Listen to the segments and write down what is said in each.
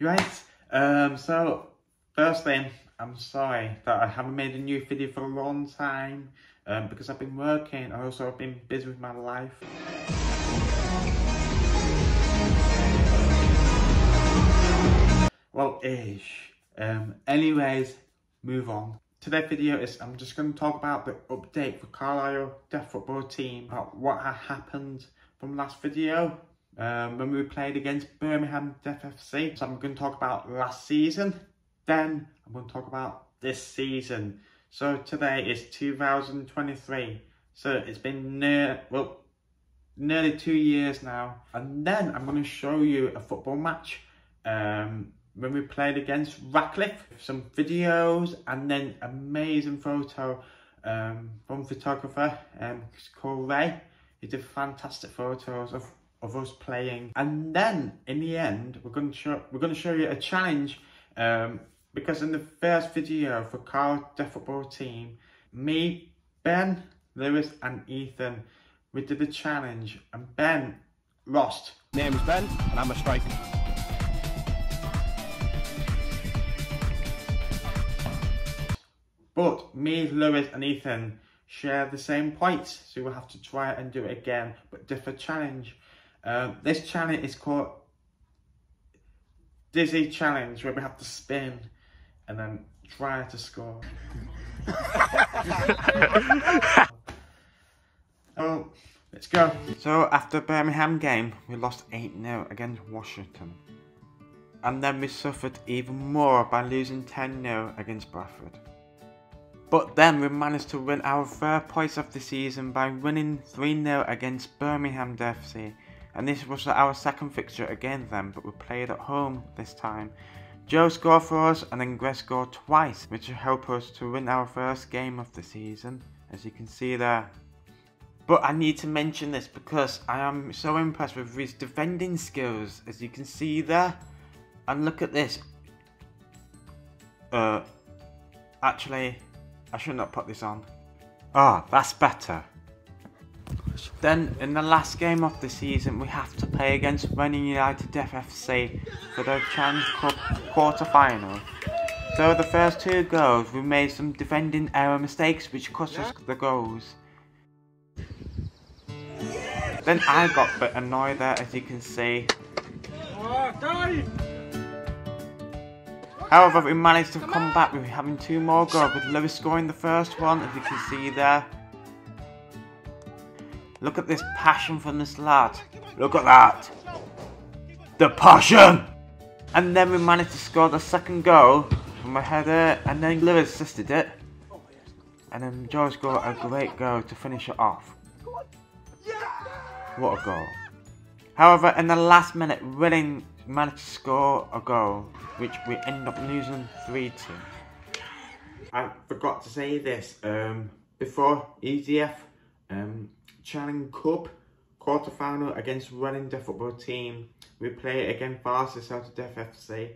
Right, um, so first thing, I'm sorry that I haven't made a new video for a long time um, because I've been working. I also have been busy with my life. Well, ish. Um, anyways, move on. Today's video is I'm just going to talk about the update for Carlisle Deaf Football Team, about what happened from last video um, when we played against Birmingham Deaf FC. So I'm going to talk about last season, then I'm going to talk about this season. So today is 2023. So it's been near, well, nearly two years now. And then I'm going to show you a football match um, when we played against Radcliffe. Some videos and then amazing photo um, from photographer um, called Ray. He did fantastic photos of, of us playing. And then in the end, we're going to show, we're going to show you a challenge um, because in the first video for Carl Deaf Football Team, me, Ben, Lewis and Ethan, we did a challenge and Ben lost. Name is Ben and I'm a striker. But me, Lewis and Ethan share the same points, so we'll have to try and do it again, but different challenge. Um, this challenge is called Dizzy Challenge, where we have to spin and then try to score. oh, let's go. So after Birmingham game, we lost 8-0 against Washington. And then we suffered even more by losing 10-0 against Bradford. But then we managed to win our third points of the season by winning 3-0 against Birmingham FC. And this was our second fixture against them, but we played at home this time. Joe scored for us and then Greg scored twice, which will help us to win our first game of the season, as you can see there. But I need to mention this because I am so impressed with his defending skills, as you can see there. And look at this. Uh, actually, I should not put this on. Ah, oh, that's better. Then, in the last game of the season, we have to play against Reading United Deaf FC for the Challenge Cup quarter final. So the first two goals, we made some defending error mistakes which cost us the goals. Then I got a bit annoyed there, as you can see. However, we managed to come back with having two more goals, with Lewis scoring the first one, as you can see there. Look at this passion from this lad. Look at that. The passion! And then we managed to score the second goal from a header, and then Lewis assisted it. And then George got a great goal to finish it off. What a goal. However, in the last minute, Reading managed to score a goal, which we end up losing 3-2. I forgot to say this, um, before EDF um, Challenge Cup quarter final against Reading Deaf Football Team, we play against Barca Celtic Deaf FC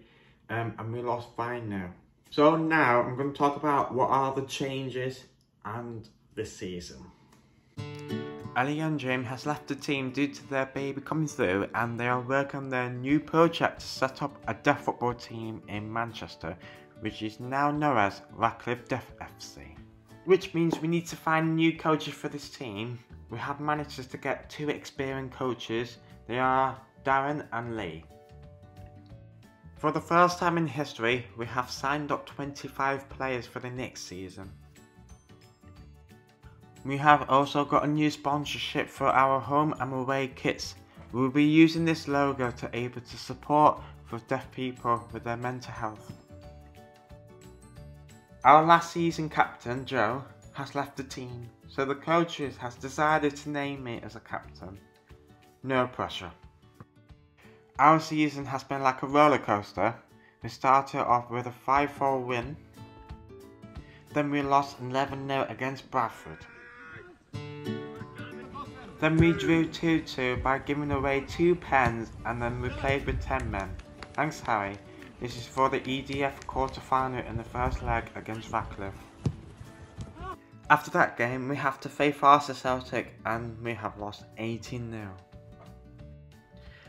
um, and we lost 5 now. So now I'm going to talk about what are the changes and this season. Ali and Jim has left the team due to their baby coming through and they are working on their new project to set up a deaf football team in Manchester which is now known as Radcliffe Deaf FC. Which means we need to find new coaches for this team. We have managed to get two experienced coaches. They are Darren and Lee. For the first time in history, we have signed up 25 players for the next season. We have also got a new sponsorship for our home and away kits. We will be using this logo to able to support for deaf people with their mental health. Our last season captain, Joe, has left the team, so the coaches has decided to name me as a captain. No pressure. Our season has been like a roller coaster. We started off with a 5-4 win, then we lost 11-0 against Bradford. Then we drew 2-2 by giving away 2 pens and then we played with 10 men. Thanks Harry. This is for the EDF quarter final in the first leg against Radcliffe. After that game we have to face Arthur Celtic and we have lost 18-0.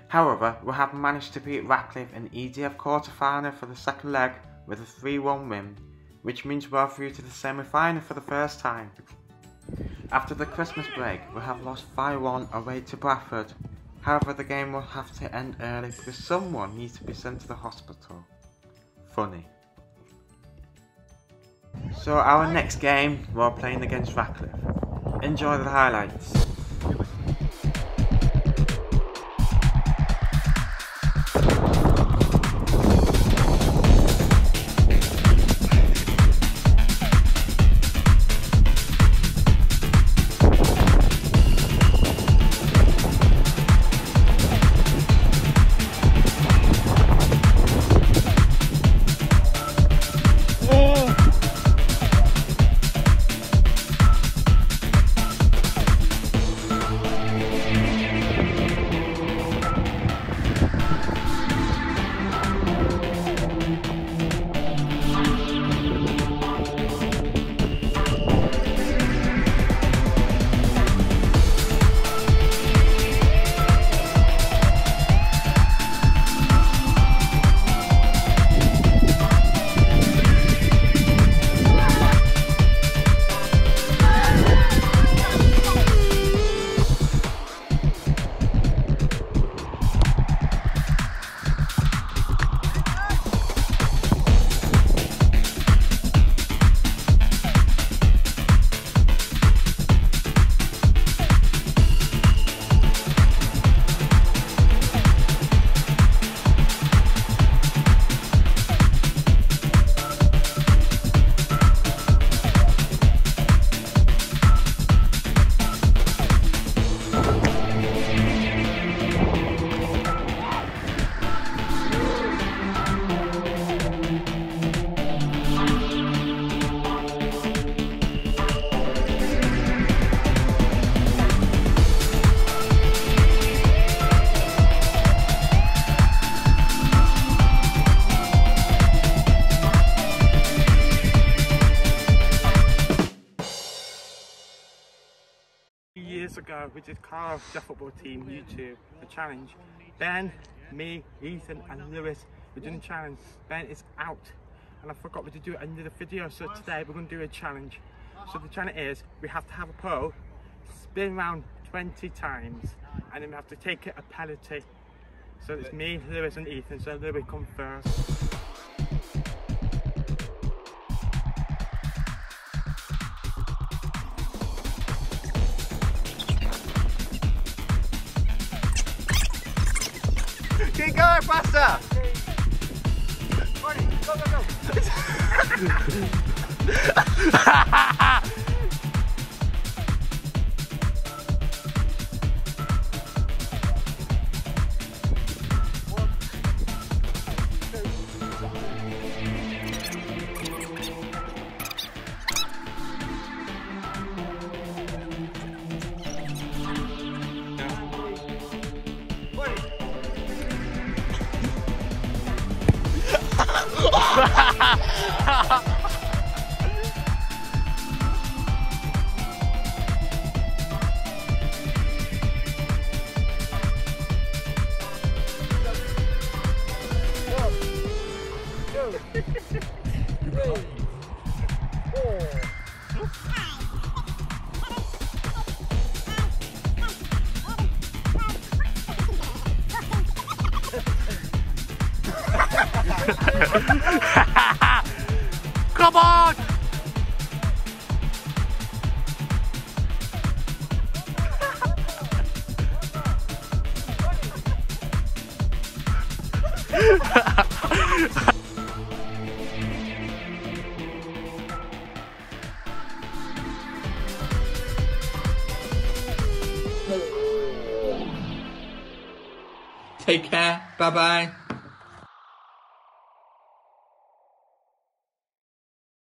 However, we have managed to beat Radcliffe in EDF quarter-final for the second leg with a 3-1 win, which means we're through to the semi-final for the first time. After the Christmas break, we have lost 5-1 away to Bradford. However, the game will have to end early because someone needs to be sent to the hospital. Funny. So our next game, we're playing against Radcliffe. Enjoy the highlights. We did Carl the football team YouTube the challenge. Ben me Ethan and Lewis we're doing a challenge. Ben is out and I forgot we to do the video so today we're going to do a challenge. So the challenge is we have to have a pole spin around 20 times and then we have to take it a penalty. So it's me Lewis and Ethan so Lewis come first Keep going faster! Come on! Take care. Bye bye.